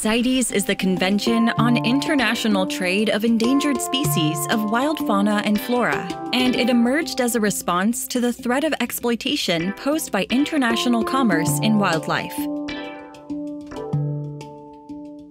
CITES is the Convention on International Trade of Endangered Species of Wild Fauna and Flora, and it emerged as a response to the threat of exploitation posed by international commerce in wildlife.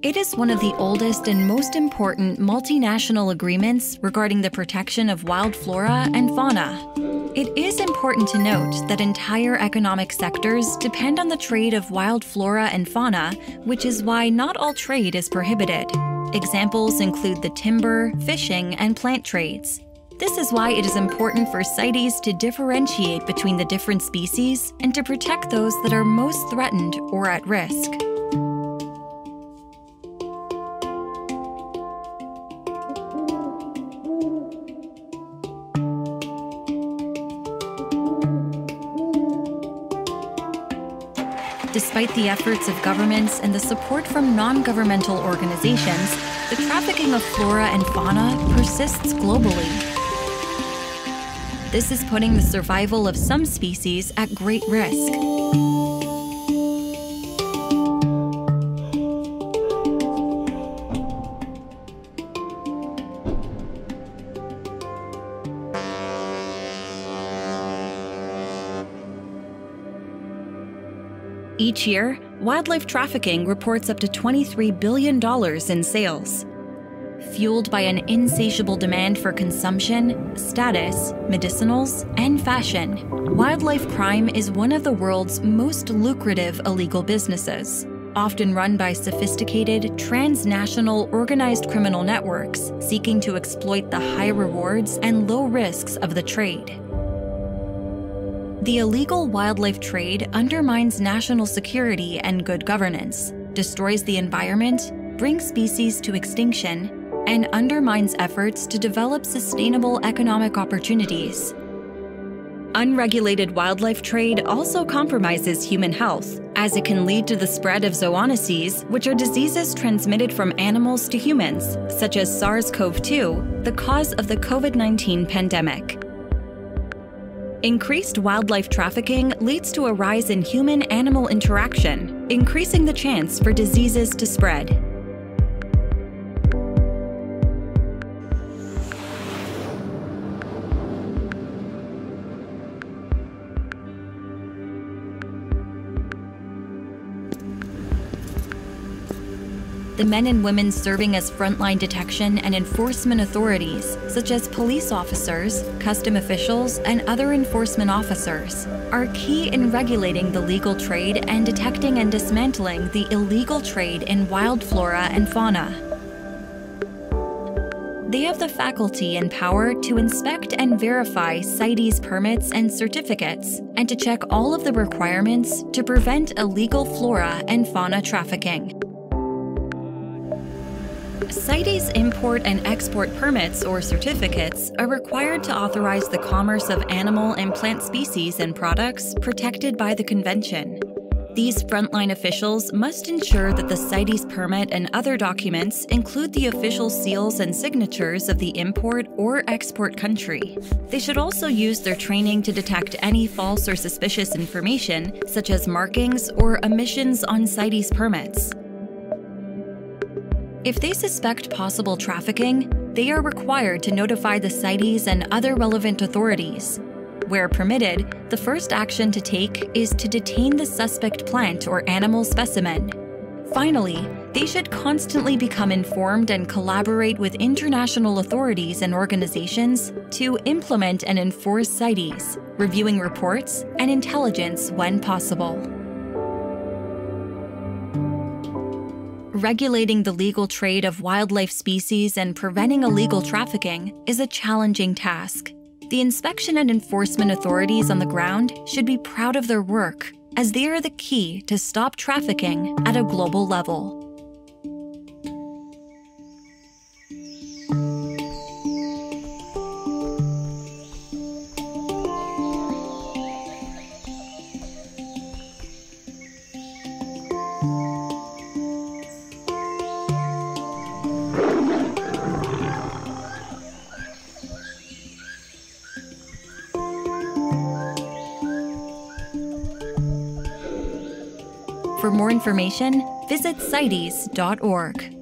It is one of the oldest and most important multinational agreements regarding the protection of wild flora and fauna. It is important to note that entire economic sectors depend on the trade of wild flora and fauna, which is why not all trade is prohibited. Examples include the timber, fishing, and plant trades. This is why it is important for CITES to differentiate between the different species and to protect those that are most threatened or at risk. Despite the efforts of governments and the support from non governmental organizations, the trafficking of flora and fauna persists globally. This is putting the survival of some species at great risk. Each year, wildlife trafficking reports up to $23 billion in sales. Fueled by an insatiable demand for consumption, status, medicinals, and fashion, wildlife crime is one of the world's most lucrative illegal businesses, often run by sophisticated, transnational organized criminal networks seeking to exploit the high rewards and low risks of the trade. The illegal wildlife trade undermines national security and good governance, destroys the environment, brings species to extinction, and undermines efforts to develop sustainable economic opportunities. Unregulated wildlife trade also compromises human health, as it can lead to the spread of zoonoses, which are diseases transmitted from animals to humans, such as SARS CoV 2, the cause of the COVID 19 pandemic. Increased wildlife trafficking leads to a rise in human animal interaction, increasing the chance for diseases to spread. The men and women serving as frontline detection and enforcement authorities, such as police officers, custom officials, and other enforcement officers, are key in regulating the legal trade and detecting and dismantling the illegal trade in wild flora and fauna. They have the faculty and power to inspect and verify CITES permits and certificates, and to check all of the requirements to prevent illegal flora and fauna trafficking. CITES import and export permits or certificates are required to authorize the commerce of animal and plant species and products protected by the Convention. These frontline officials must ensure that the CITES permit and other documents include the official seals and signatures of the import or export country. They should also use their training to detect any false or suspicious information, such as markings or omissions on CITES permits. If they suspect possible trafficking, they are required to notify the CITES and other relevant authorities. Where permitted, the first action to take is to detain the suspect plant or animal specimen. Finally, they should constantly become informed and collaborate with international authorities and organizations to implement and enforce CITES, reviewing reports and intelligence when possible. Regulating the legal trade of wildlife species and preventing illegal trafficking is a challenging task. The inspection and enforcement authorities on the ground should be proud of their work, as they are the key to stop trafficking at a global level. For more information, visit CITES.org.